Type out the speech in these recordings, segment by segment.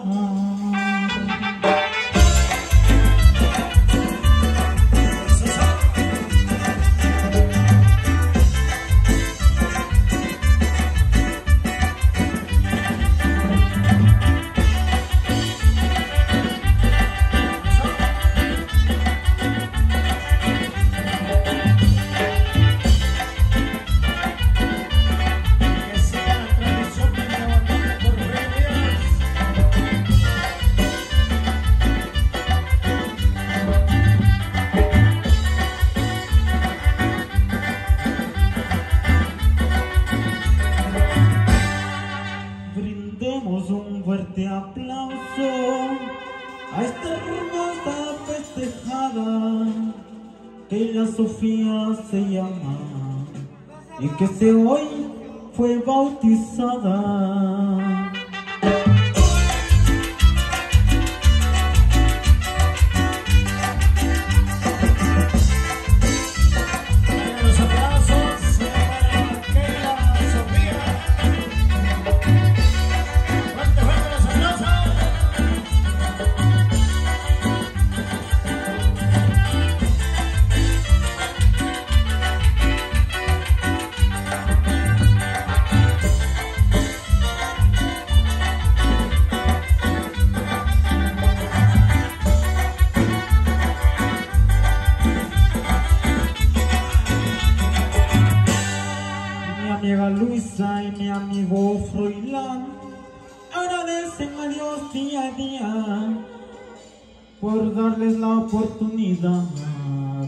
Oh. Que la Sofía se llama y que se hoy fue bautizada.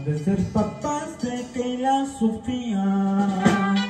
De ser papás de Keila Sofía. Don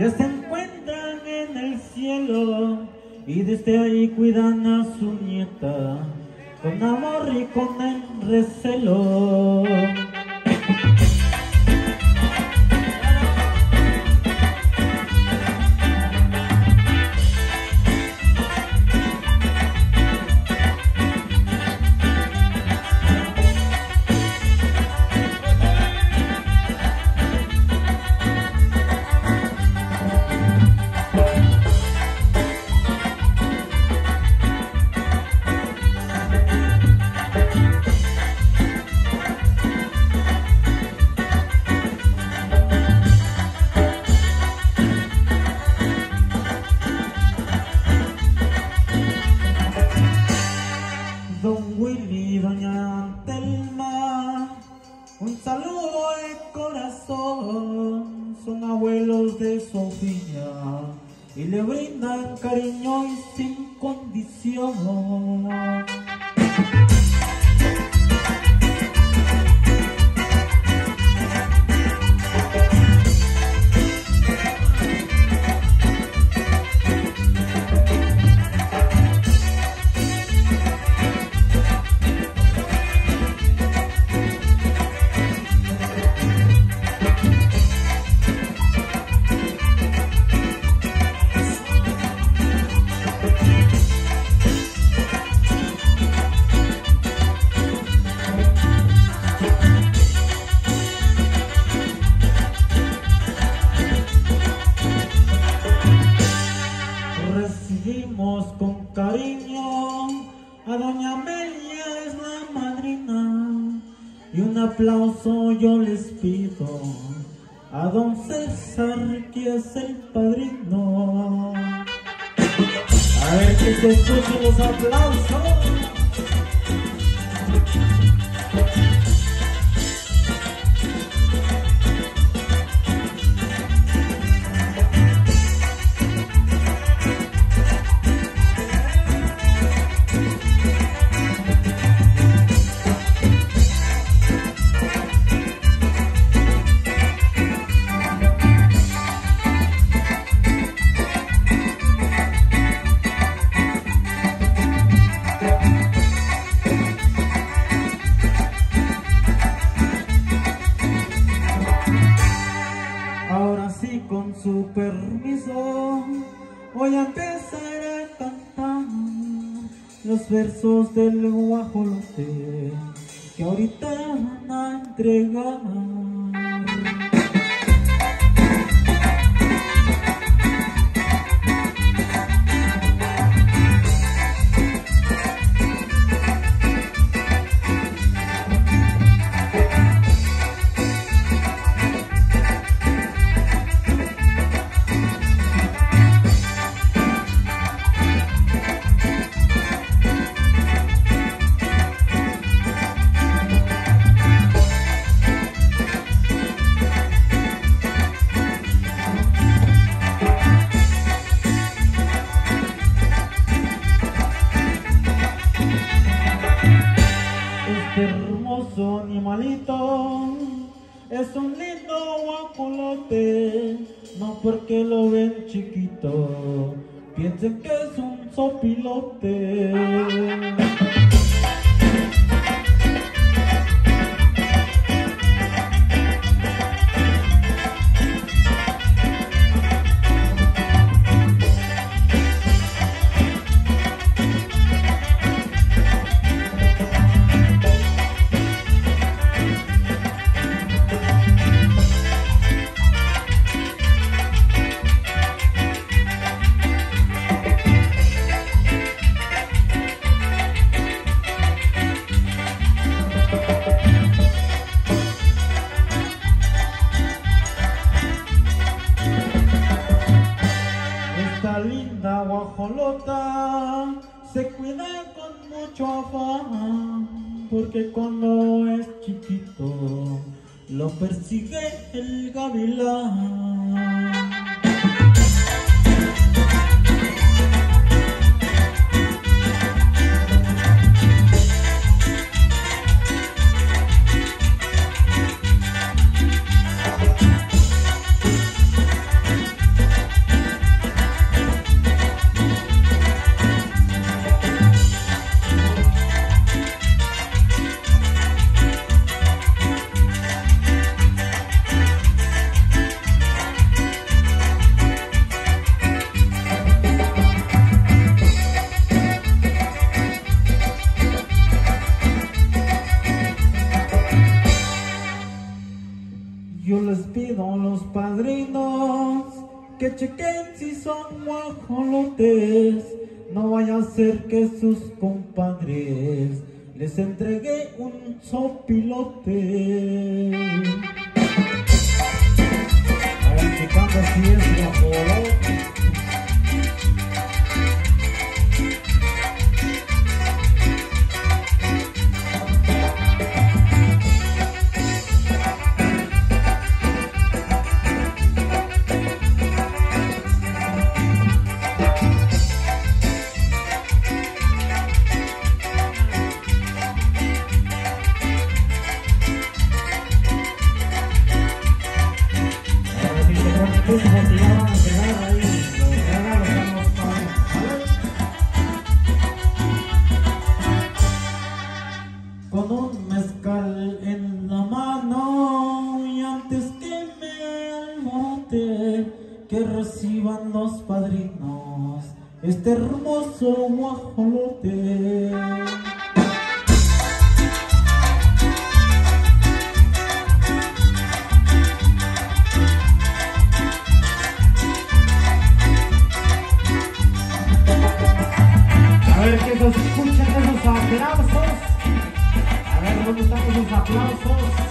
ya se encuentran en el cielo y desde ahí cuidan a su nieta con amor y con el recelo. Abuelos de Sofía y le brindan cariño y sin condición. A Don César, que es el padrino. A ver que se escuchen los aplausos. Los versos del guajolote que ahorita van a entregar. Porque lo ven chiquito, piensen que es un sopilote. Porque cuando es chiquito lo persigue el gavilán. Chequen si son guajolotes. No vaya a ser que sus compadres les entregue un sopilote. A ver si es guajolote. Que reciban los padrinos este hermoso guajolote. A ver que se escuchen esos aplausos. A ver dónde están esos aplausos.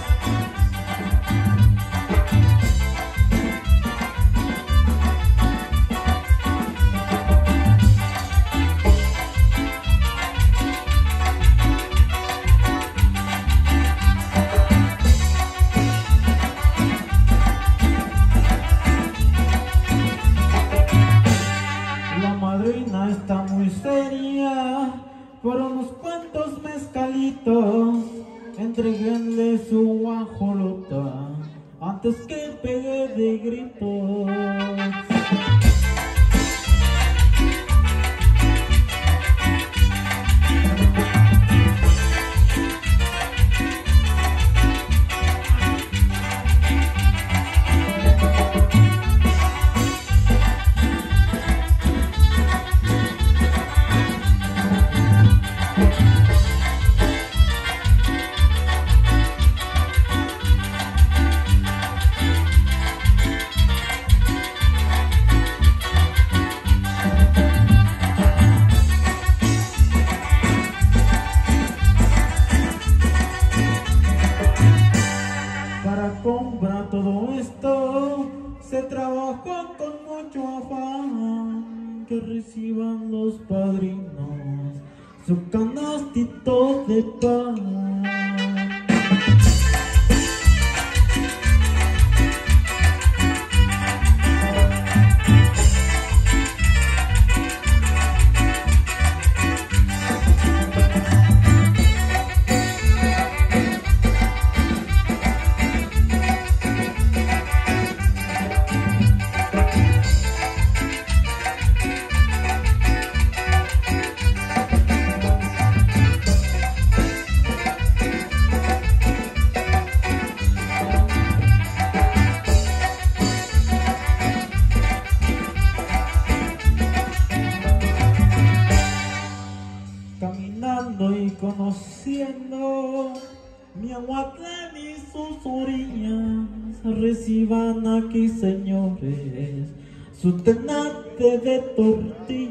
Que reciban los padrinos su canastito de pan. Señores, su tenate de tortillas.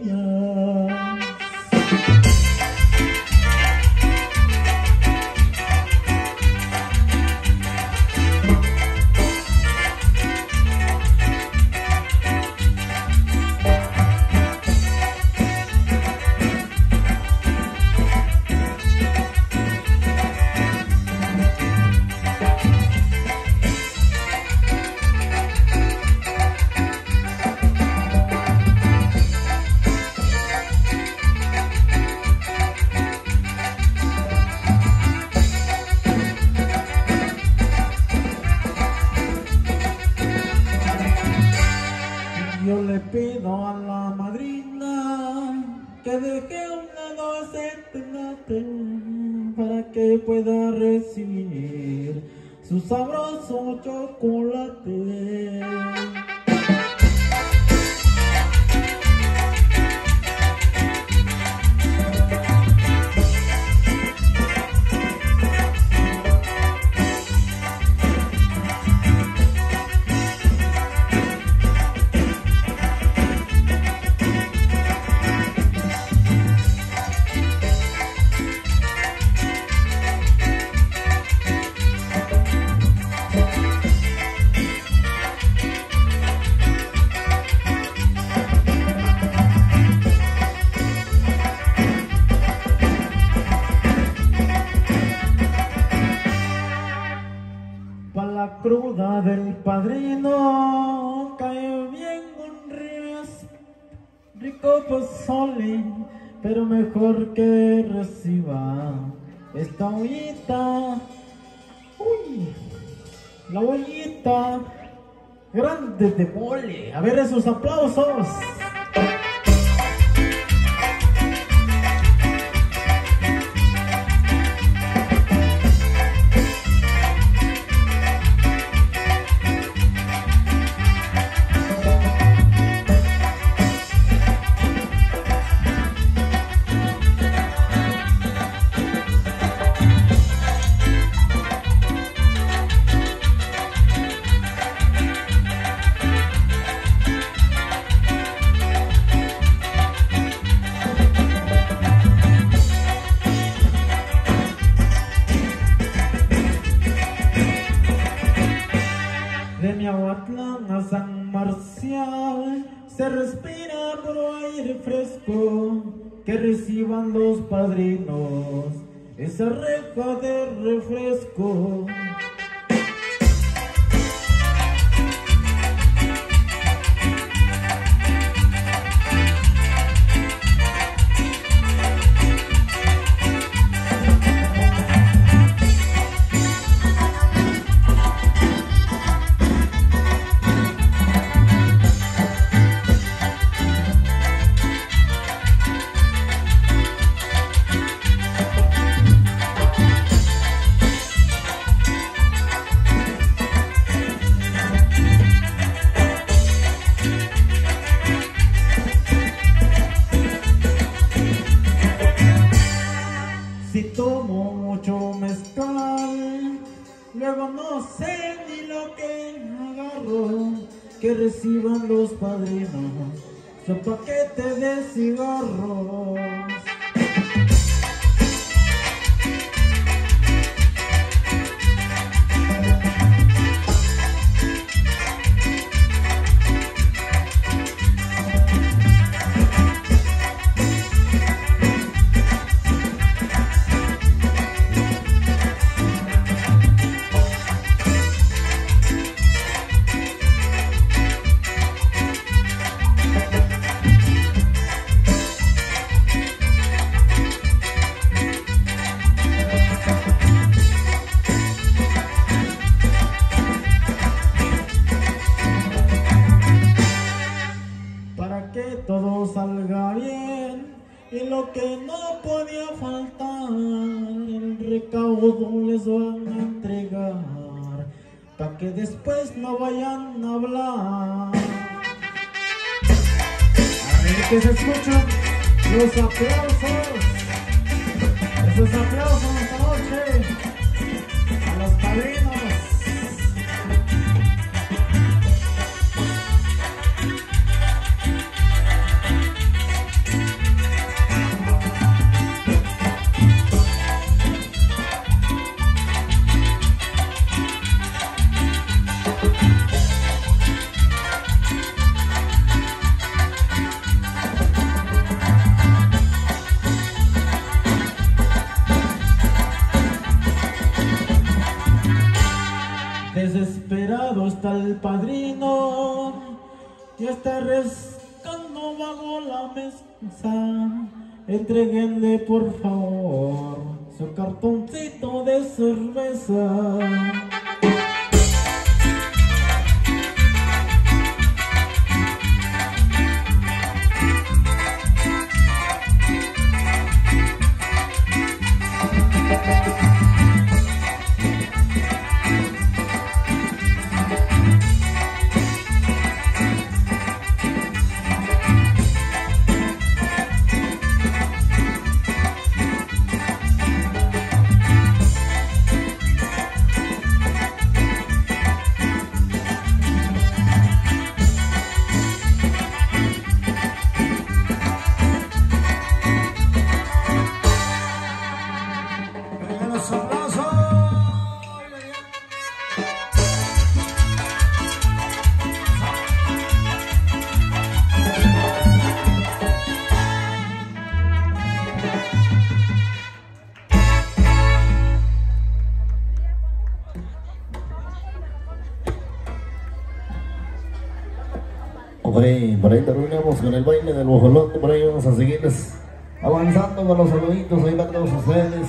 Que pueda recibir su sabroso chocolate. Del padrino cae bien un ríos rico pozole, pero mejor que reciba esta ollita. Uy, la ollita grande de mole. A ver esos aplausos. A San Marcial se respira puro aire fresco que reciban los padrinos esa reja de refresco. Padrinos paquete de cigarros. todo salga bien y lo que no podía faltar, el recaudo les van a entregar, para que después no vayan a hablar. A ver que se escuchan los aplausos. Esos aplausos esta noche a los padrinos. Entreguenle por favor su cartoncito de cerveza. Con el baile del bojolón, por ahí vamos a seguirles avanzando con los saluditos ahí para todos ustedes,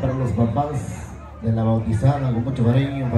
para los papás de la bautizada con mucho cariño.